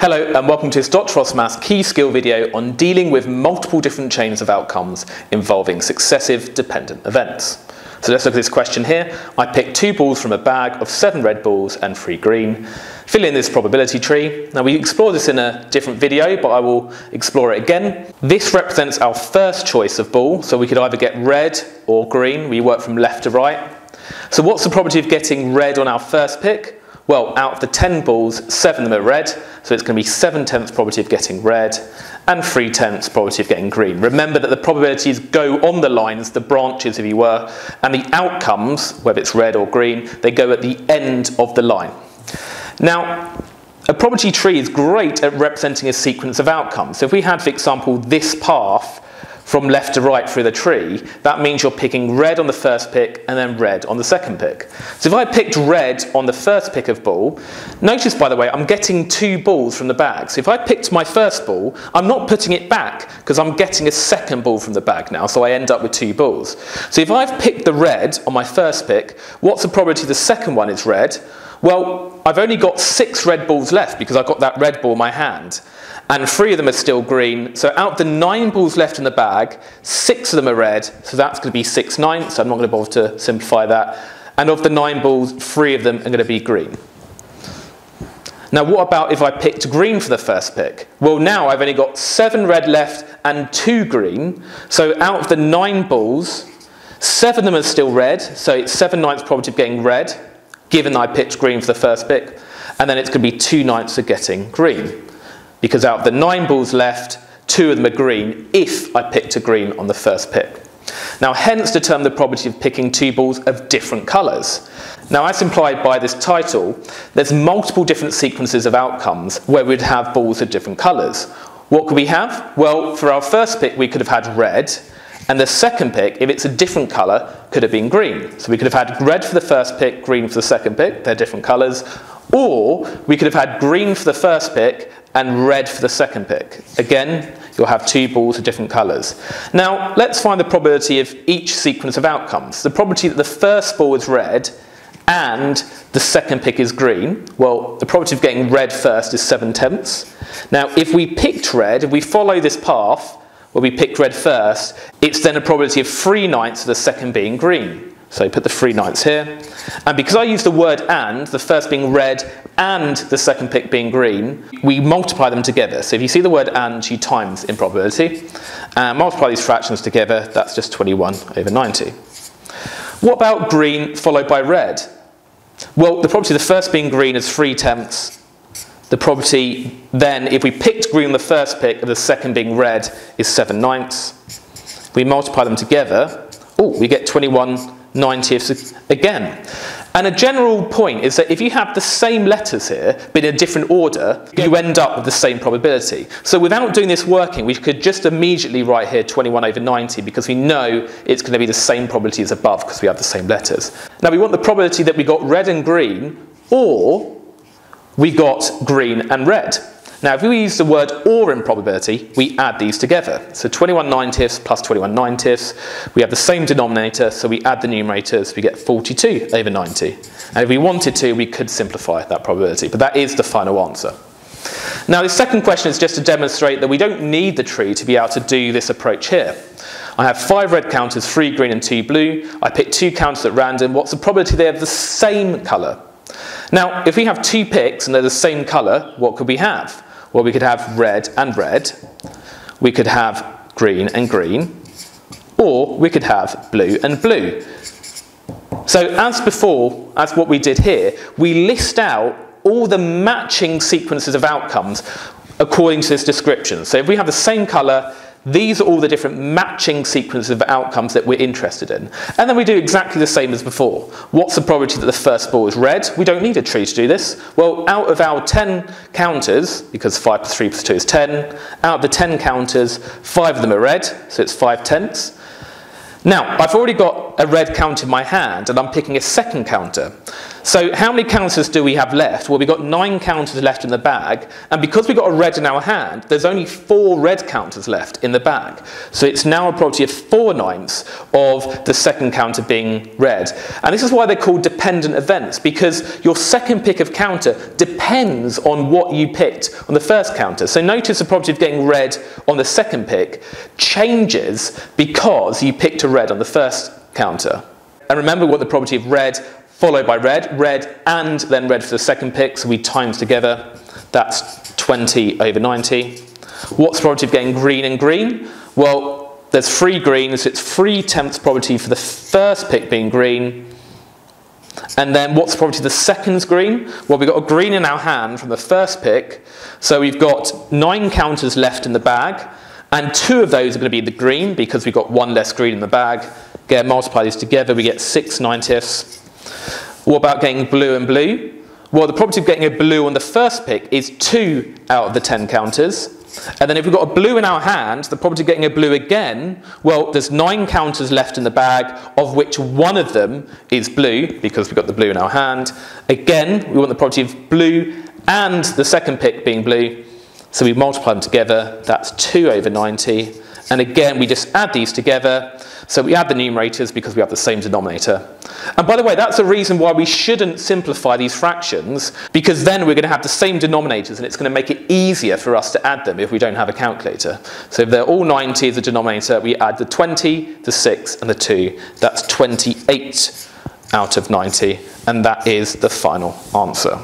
Hello and welcome to this Dr. Frost Maths key skill video on dealing with multiple different chains of outcomes involving successive dependent events. So let's look at this question here. I picked two balls from a bag of seven red balls and three green. Fill in this probability tree. Now we explored this in a different video, but I will explore it again. This represents our first choice of ball, so we could either get red or green. We work from left to right. So what's the probability of getting red on our first pick? Well, out of the 10 balls, 7 of them are red, so it's going to be 7 tenths probability of getting red and 3 tenths probability of getting green. Remember that the probabilities go on the lines, the branches if you were, and the outcomes, whether it's red or green, they go at the end of the line. Now, a probability tree is great at representing a sequence of outcomes. So if we had, for example, this path from left to right through the tree, that means you're picking red on the first pick and then red on the second pick. So if I picked red on the first pick of ball, notice by the way, I'm getting two balls from the bag. So if I picked my first ball, I'm not putting it back because I'm getting a second ball from the bag now, so I end up with two balls. So if I've picked the red on my first pick, what's the probability the second one is red? Well, I've only got six red balls left because I've got that red ball in my hand and three of them are still green. So out of the nine balls left in the bag, six of them are red, so that's going to be six ninths. I'm not going to bother to simplify that. And of the nine balls, three of them are going to be green. Now, what about if I picked green for the first pick? Well, now I've only got seven red left and two green. So out of the nine balls, seven of them are still red, so it's seven ninths probability of getting red, given I picked green for the first pick. And then it's going to be two ninths of getting green because out of the nine balls left, two of them are green if I picked a green on the first pick. Now hence determine the probability of picking two balls of different colours. Now as implied by this title, there's multiple different sequences of outcomes where we'd have balls of different colours. What could we have? Well, for our first pick we could have had red, and the second pick, if it's a different colour, could have been green. So we could have had red for the first pick, green for the second pick, they're different colours. Or we could have had green for the first pick and red for the second pick. Again, you'll have two balls of different colours. Now, let's find the probability of each sequence of outcomes. The probability that the first ball is red and the second pick is green, well, the probability of getting red first is 7 tenths. Now, if we picked red, if we follow this path, where we picked red first, it's then a probability of 3 ninths of the second being green. So put the three ninths here. And because I use the word and, the first being red and the second pick being green, we multiply them together. So if you see the word and, you times in probability. And multiply these fractions together, that's just 21 over 90. What about green followed by red? Well, the probability of the first being green is 3 tenths. The probability then, if we picked green the first pick, the second being red is 7 ninths. We multiply them together, oh, we get 21 90ths again. And a general point is that if you have the same letters here, but in a different order, you end up with the same probability. So without doing this working, we could just immediately write here 21 over 90 because we know it's going to be the same probability as above because we have the same letters. Now we want the probability that we got red and green or we got green and red. Now, if we use the word or in probability, we add these together. So 21 90ths plus 21 90ths, we have the same denominator, so we add the numerators, we get 42 over 90. And if we wanted to, we could simplify that probability, but that is the final answer. Now, the second question is just to demonstrate that we don't need the tree to be able to do this approach here. I have five red counters, three green and two blue. I pick two counters at random. What's the probability they have the same colour? Now, if we have two picks and they're the same colour, what could we have? Well, we could have red and red, we could have green and green, or we could have blue and blue. So as before, as what we did here, we list out all the matching sequences of outcomes according to this description. So if we have the same colour, these are all the different matching sequences of outcomes that we're interested in. And then we do exactly the same as before. What's the probability that the first ball is red? We don't need a tree to do this. Well, out of our 10 counters, because 5 plus 3 plus 2 is 10, out of the 10 counters, 5 of them are red, so it's 5 tenths. Now, I've already got a red counter in my hand and I'm picking a second counter. So how many counters do we have left? Well, we've got nine counters left in the bag, and because we've got a red in our hand, there's only four red counters left in the bag. So it's now a probability of four ninths of the second counter being red. And this is why they're called dependent events, because your second pick of counter depends on what you picked on the first counter. So notice the probability of getting red on the second pick changes because you picked a red on the first counter. And remember what the probability of red followed by red, red and then red for the second pick, so we times together, that's 20 over 90. What's the probability of getting green and green? Well, there's three greens, so it's three tenths probability for the first pick being green. And then what's the probability of the second's green? Well, we've got a green in our hand from the first pick, so we've got nine counters left in the bag, and two of those are going to be the green because we've got one less green in the bag. Get multiply these together, we get 6 ninetieths what about getting blue and blue? Well, the probability of getting a blue on the first pick is 2 out of the 10 counters. And then if we've got a blue in our hand, the probability of getting a blue again, well, there's nine counters left in the bag, of which one of them is blue, because we've got the blue in our hand. Again, we want the probability of blue and the second pick being blue. So we multiply them together, that's 2 over 90. And again, we just add these together. So we add the numerators because we have the same denominator. And by the way, that's a reason why we shouldn't simplify these fractions, because then we're going to have the same denominators and it's going to make it easier for us to add them if we don't have a calculator. So if they're all 90 as a denominator, we add the 20, the 6, and the 2. That's 28 out of 90, and that is the final answer.